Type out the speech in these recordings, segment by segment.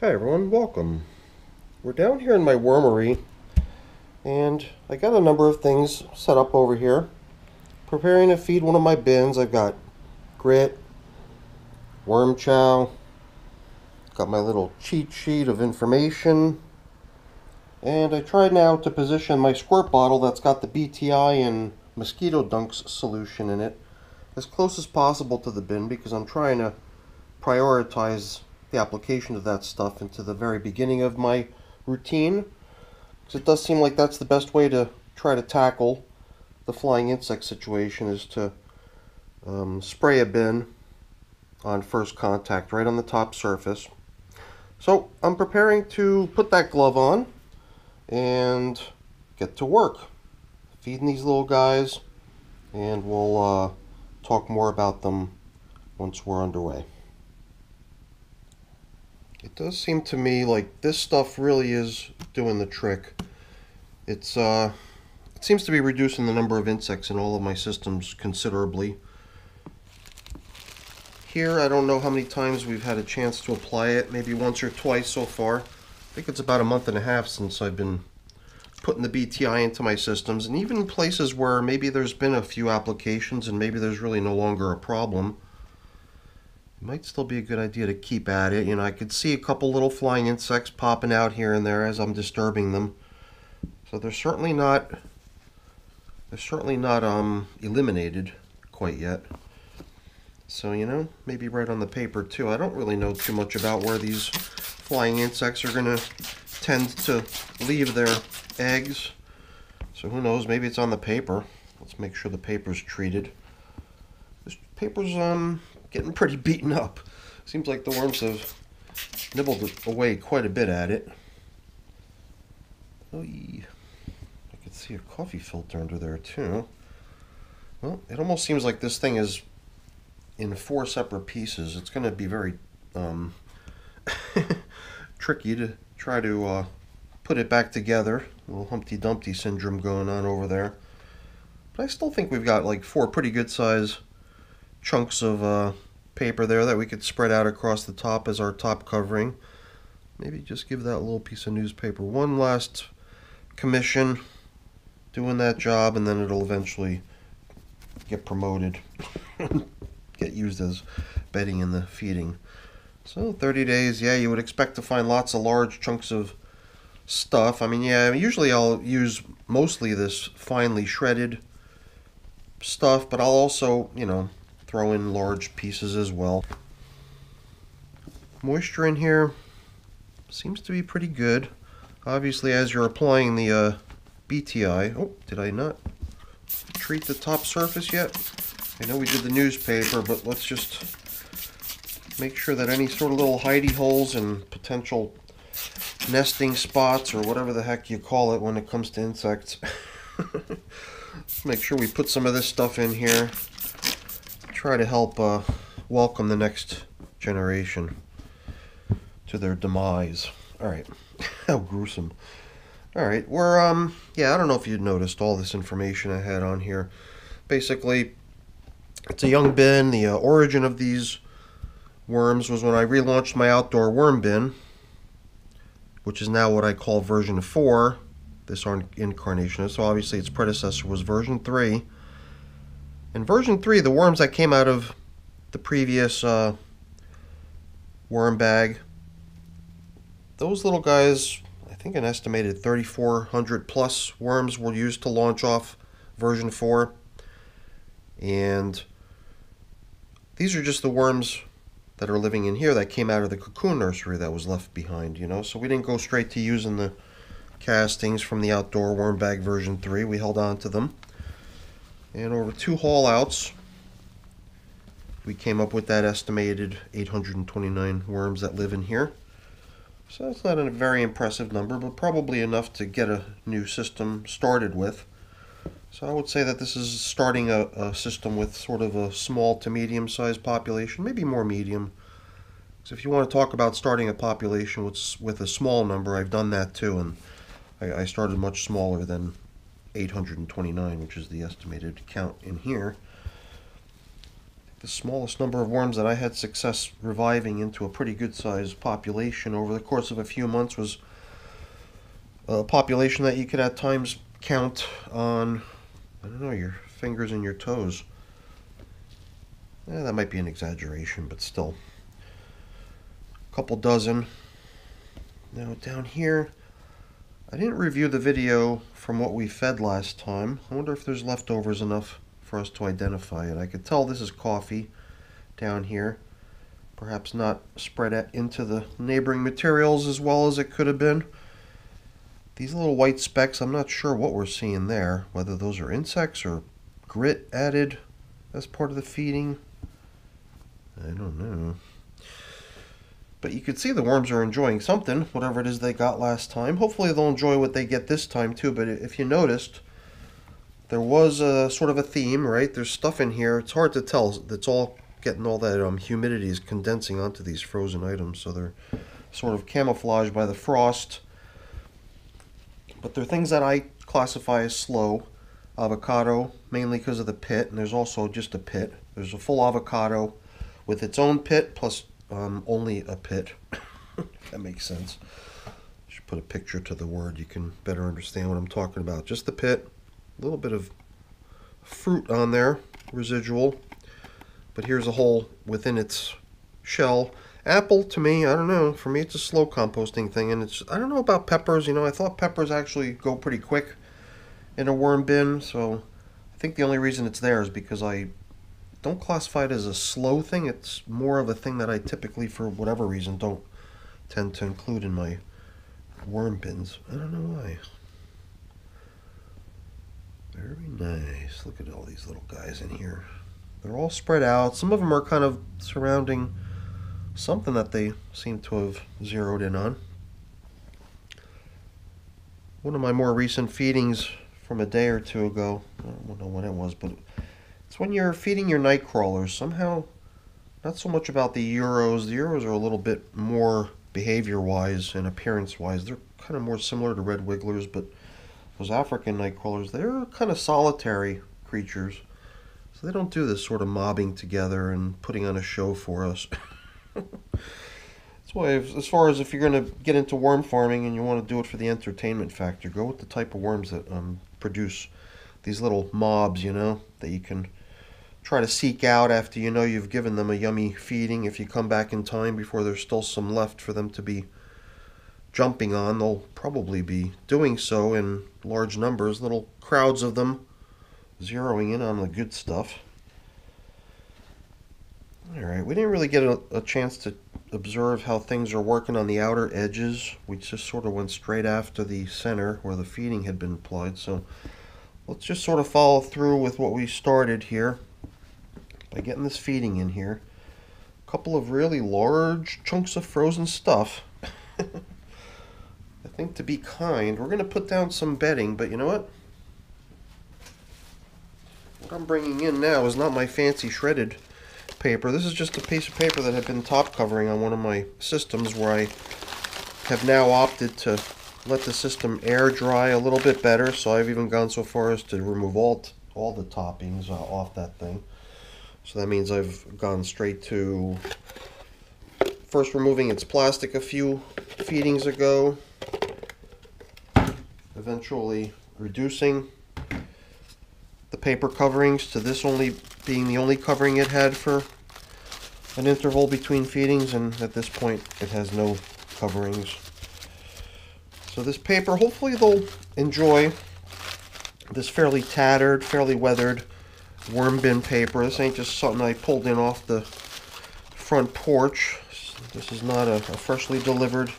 Hi everyone, welcome. We're down here in my wormery and I got a number of things set up over here. Preparing to feed one of my bins, I've got grit, worm chow, got my little cheat sheet of information, and I try now to position my squirt bottle that's got the BTI and mosquito dunks solution in it as close as possible to the bin because I'm trying to prioritize the application of that stuff into the very beginning of my routine. Because it does seem like that's the best way to try to tackle the flying insect situation is to um, spray a bin on first contact right on the top surface. So I'm preparing to put that glove on and get to work. Feeding these little guys and we'll uh, talk more about them once we're underway. It does seem to me like this stuff really is doing the trick. It's uh, it seems to be reducing the number of insects in all of my systems considerably. Here, I don't know how many times we've had a chance to apply it, maybe once or twice so far. I think it's about a month and a half since I've been putting the BTI into my systems, and even places where maybe there's been a few applications and maybe there's really no longer a problem. Might still be a good idea to keep at it. You know, I could see a couple little flying insects popping out here and there as I'm disturbing them. So they're certainly not they're certainly not um eliminated quite yet. So, you know, maybe right on the paper too. I don't really know too much about where these flying insects are going to tend to leave their eggs. So who knows, maybe it's on the paper. Let's make sure the paper's treated. This paper's um getting pretty beaten up. Seems like the worms have nibbled away quite a bit at it. Oy. I can see a coffee filter under there too. Well, it almost seems like this thing is in four separate pieces. It's going to be very um, tricky to try to uh, put it back together. A little Humpty Dumpty syndrome going on over there. But I still think we've got like four pretty good size chunks of uh, paper there that we could spread out across the top as our top covering. Maybe just give that little piece of newspaper one last commission doing that job and then it'll eventually get promoted get used as bedding in the feeding so 30 days yeah you would expect to find lots of large chunks of stuff I mean yeah usually I'll use mostly this finely shredded stuff but I'll also you know throw in large pieces as well. Moisture in here seems to be pretty good. Obviously, as you're applying the uh, BTI, oh, did I not treat the top surface yet? I know we did the newspaper, but let's just make sure that any sort of little hidey holes and potential nesting spots or whatever the heck you call it when it comes to insects. make sure we put some of this stuff in here try to help uh, welcome the next generation to their demise. All right, how gruesome. All right, we're um yeah, I don't know if you noticed all this information I had on here. Basically, it's a young bin. The uh, origin of these worms was when I relaunched my outdoor worm bin, which is now what I call version 4, this incarnation. So obviously its predecessor was version 3. In version 3, the worms that came out of the previous uh, worm bag, those little guys, I think an estimated 3,400 plus worms were used to launch off version 4. And these are just the worms that are living in here that came out of the cocoon nursery that was left behind, you know. So we didn't go straight to using the castings from the outdoor worm bag version 3. We held on to them. And over two haul outs, we came up with that estimated 829 worms that live in here. So that's not a very impressive number, but probably enough to get a new system started with. So I would say that this is starting a, a system with sort of a small to medium sized population, maybe more medium. So if you want to talk about starting a population with, with a small number, I've done that too, and I, I started much smaller than 829, which is the estimated count in here. the smallest number of worms that I had success reviving into a pretty good sized population over the course of a few months was a population that you could at times count on, I don't know, your fingers and your toes. Yeah, that might be an exaggeration, but still. A couple dozen. Now down here, I didn't review the video from what we fed last time. I wonder if there's leftovers enough for us to identify it. I could tell this is coffee down here. Perhaps not spread into the neighboring materials as well as it could have been. These little white specks, I'm not sure what we're seeing there, whether those are insects or grit added as part of the feeding. I don't know. But you can see the worms are enjoying something, whatever it is they got last time. Hopefully they'll enjoy what they get this time too, but if you noticed, there was a sort of a theme, right? There's stuff in here. It's hard to tell. It's all getting all that um, humidity is condensing onto these frozen items, so they're sort of camouflaged by the frost. But they're things that I classify as slow. Avocado, mainly because of the pit, and there's also just a pit. There's a full avocado with its own pit, plus um, only a pit. that makes sense. Should put a picture to the word. You can better understand what I'm talking about. Just the pit, a little bit of fruit on there, residual. But here's a whole within its shell. Apple, to me, I don't know. For me, it's a slow composting thing. And it's, I don't know about peppers. You know, I thought peppers actually go pretty quick in a worm bin. So I think the only reason it's there is because I don't classify it as a slow thing. It's more of a thing that I typically, for whatever reason, don't tend to include in my worm bins. I don't know why. Very nice. Look at all these little guys in here. They're all spread out. Some of them are kind of surrounding something that they seem to have zeroed in on. One of my more recent feedings from a day or two ago, I don't know when it was, but it's when you're feeding your night crawlers. Somehow, not so much about the Euros. The Euros are a little bit more behavior-wise and appearance-wise. They're kind of more similar to red wigglers, but those African night crawlers, they're kind of solitary creatures. So they don't do this sort of mobbing together and putting on a show for us. That's why, as far as if you're going to get into worm farming and you want to do it for the entertainment factor, go with the type of worms that um, produce these little mobs, you know, that you can try to seek out after you know you've given them a yummy feeding. If you come back in time before there's still some left for them to be jumping on, they'll probably be doing so in large numbers, little crowds of them zeroing in on the good stuff. Alright, we didn't really get a, a, chance to observe how things are working on the outer edges. We just sort of went straight after the center where the feeding had been applied. So let's just sort of follow through with what we started here by getting this feeding in here. A couple of really large chunks of frozen stuff. I think to be kind, we're going to put down some bedding, but you know what? What I'm bringing in now is not my fancy shredded paper. This is just a piece of paper that had been top covering on one of my systems where I have now opted to let the system air dry a little bit better. So I've even gone so far as to remove all, all the toppings uh, off that thing. So that means I've gone straight to first removing its plastic a few feedings ago, eventually reducing the paper coverings to this only being the only covering it had for an interval between feedings and at this point it has no coverings. So this paper, hopefully they'll enjoy this fairly tattered, fairly weathered worm bin paper. This ain't just something I pulled in off the front porch. This is not a, a freshly delivered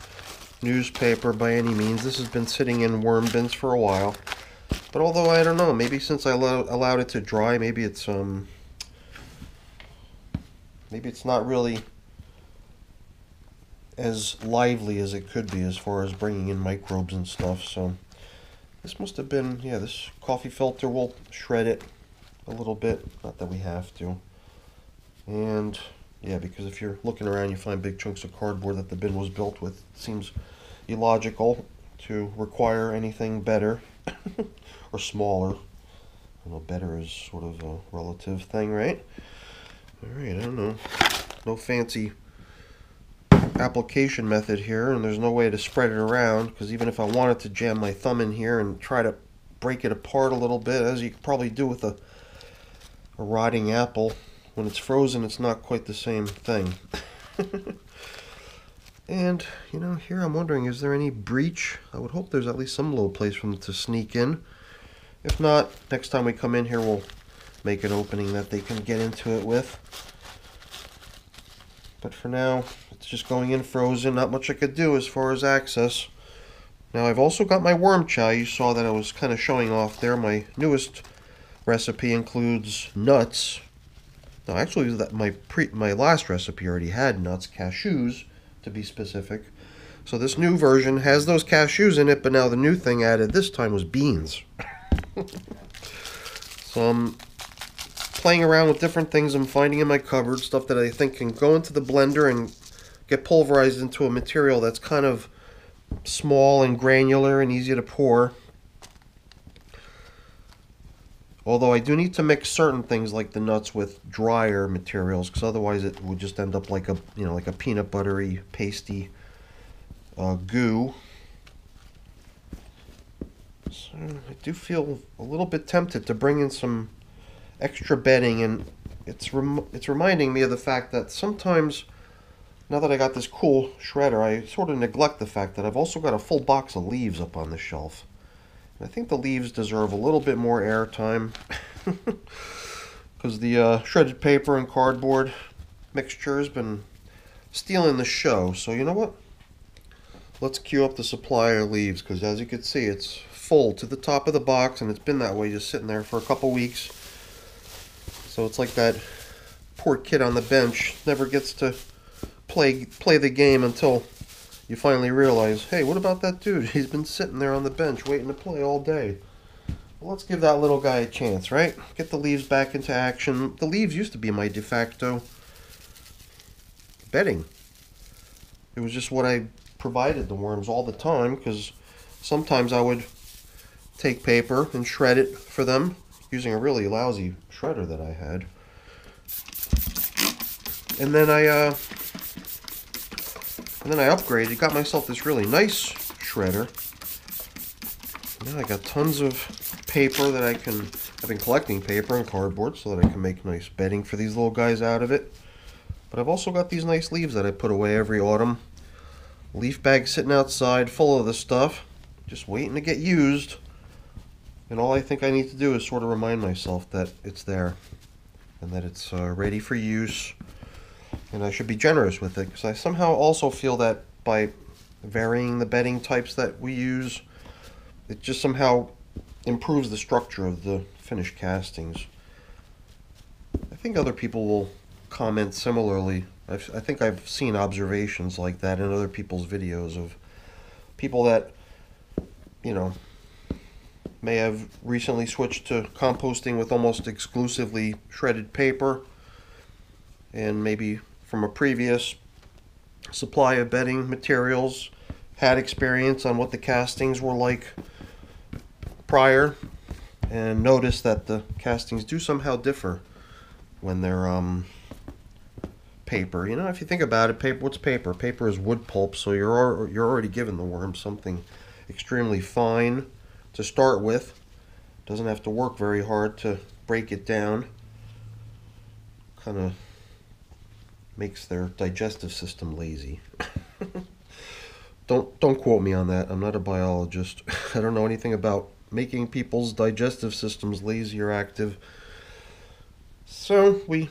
newspaper by any means. This has been sitting in worm bins for a while. But although I don't know, maybe since I allowed it to dry, maybe it's um maybe it's not really as lively as it could be as far as bringing in microbes and stuff. So this must have been, yeah, this coffee filter will shred it a little bit. Not that we have to. And yeah, because if you're looking around, you find big chunks of cardboard that the bin was built with. It seems illogical to require anything better or smaller. I know better is sort of a relative thing, right? Alright, I don't know. No fancy application method here, and there's no way to spread it around, because even if I wanted to jam my thumb in here and try to break it apart a little bit, as you could probably do with a, a rotting apple, when it's frozen, it's not quite the same thing. and, you know, here I'm wondering, is there any breach? I would hope there's at least some little place for them to sneak in. If not, next time we come in here, we'll make an opening that they can get into it with. But for now, it's just going in frozen. Not much I could do as far as access. Now I've also got my worm chow. You saw that I was kind of showing off there. My newest recipe includes nuts. Now actually that my pre my last recipe already had nuts, cashews to be specific. So this new version has those cashews in it, but now the new thing added this time was beans. so I'm playing around with different things I'm finding in my cupboard, stuff that I think can go into the blender and get pulverized into a material that's kind of small and granular and easy to pour. Although I do need to mix certain things like the nuts with drier materials because otherwise it would just end up like a you know like a peanut buttery pasty uh, goo. So I do feel a little bit tempted to bring in some extra bedding and it's rem it's reminding me of the fact that sometimes now that I got this cool shredder I sort of neglect the fact that I've also got a full box of leaves up on the shelf I think the leaves deserve a little bit more airtime. Because the uh, shredded paper and cardboard mixture has been stealing the show. So you know what? Let's queue up the supply of leaves because as you can see it's full to the top of the box and it's been that way just sitting there for a couple weeks. So it's like that poor kid on the bench never gets to play play the game until you finally realize, hey, what about that dude? He's been sitting there on the bench waiting to play all day. Well, let's give that little guy a chance, right? Get the leaves back into action. The leaves used to be my de facto bedding. It was just what I provided the worms all the time because sometimes I would take paper and shred it for them using a really lousy shredder that I had. And then I, uh, and then I upgraded, got myself this really nice shredder. Now I got tons of paper that I can, I've been collecting paper and cardboard so that I can make nice bedding for these little guys out of it. But I've also got these nice leaves that I put away every autumn. Leaf bag sitting outside full of the stuff, just waiting to get used. And all I think I need to do is sort of remind myself that it's there and that it's uh, ready for use. And I should be generous with it because I somehow also feel that by varying the bedding types that we use, it just somehow improves the structure of the finished castings. I think other people will comment similarly. I've, I think I've seen observations like that in other people's videos of people that, you know, may have recently switched to composting with almost exclusively shredded paper and maybe from a previous supply of bedding materials had experience on what the castings were like prior and noticed that the castings do somehow differ when they're um, paper. You know, if you think about it, paper. What's paper? Paper is wood pulp, so you're you're already giving the worm something extremely fine to start with. Doesn't have to work very hard to break it down. Kind of makes their digestive system lazy. don't don't quote me on that. I'm not a biologist. I don't know anything about making people's digestive systems lazy or active. So we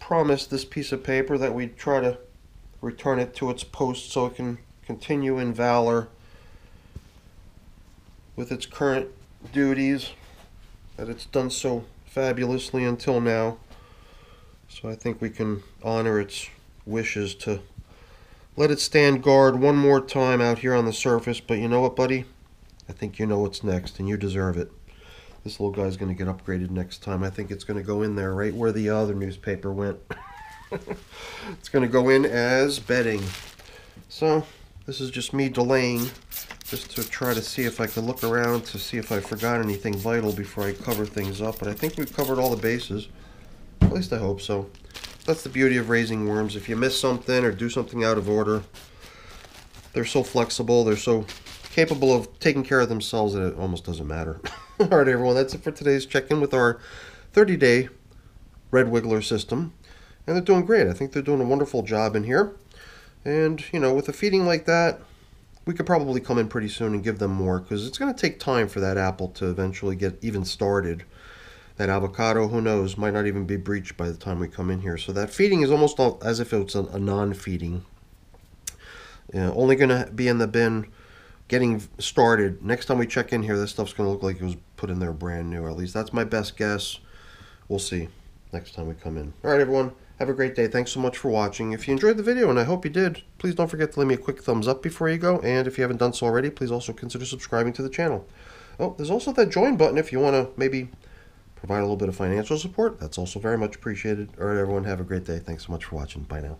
promised this piece of paper that we'd try to return it to its post so it can continue in valor with its current duties that it's done so fabulously until now. So I think we can honor its wishes to let it stand guard one more time out here on the surface. But you know what, buddy? I think you know what's next, and you deserve it. This little guy's going to get upgraded next time. I think it's going to go in there right where the other newspaper went. it's going to go in as bedding. So, this is just me delaying just to try to see if I can look around to see if I forgot anything vital before I cover things up. But I think we've covered all the bases. At least I hope so. that's the beauty of raising worms. If you miss something or do something out of order, they're so flexible. They're so capable of taking care of themselves that it almost doesn't matter. All right, everyone, that's it for today's check-in with our 30-day red wiggler system. And they're doing great. I think they're doing a wonderful job in here. And, you know, with a feeding like that, we could probably come in pretty soon and give them more because it's going to take time for that apple to eventually get even started. That avocado, who knows, might not even be breached by the time we come in here. So that feeding is almost as if it's a, non-feeding. Only going to be in the bin getting started. Next time we check in here, this stuff's going to look like it was put in there brand new. At least that's my best guess. We'll see next time we come in. All right, everyone. Have a great day. Thanks so much for watching. If you enjoyed the video, and I hope you did, please don't forget to leave me a quick thumbs up before you go. And if you haven't done so already, please also consider subscribing to the channel. Oh, there's also that join button if you want to maybe provide a little bit of financial support. That's also very much appreciated. All right, everyone. Have a great day. Thanks so much for watching. Bye now.